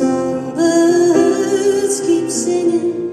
songbirds keep singing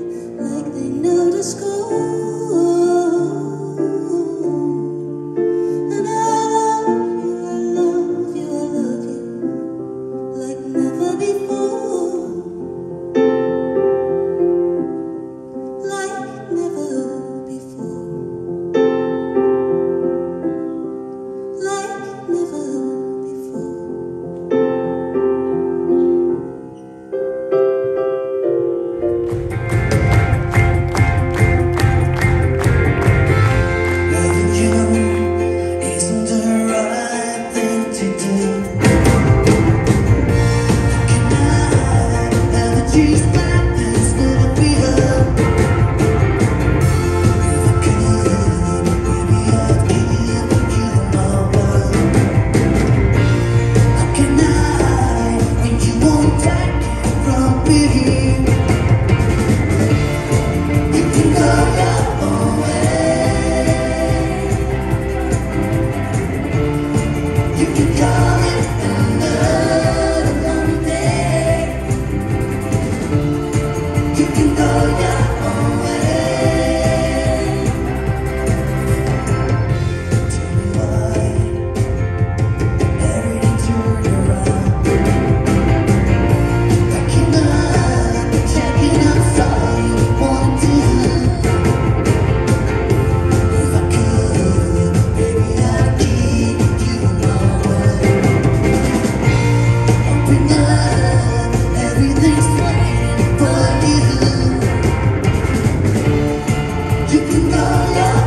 it from You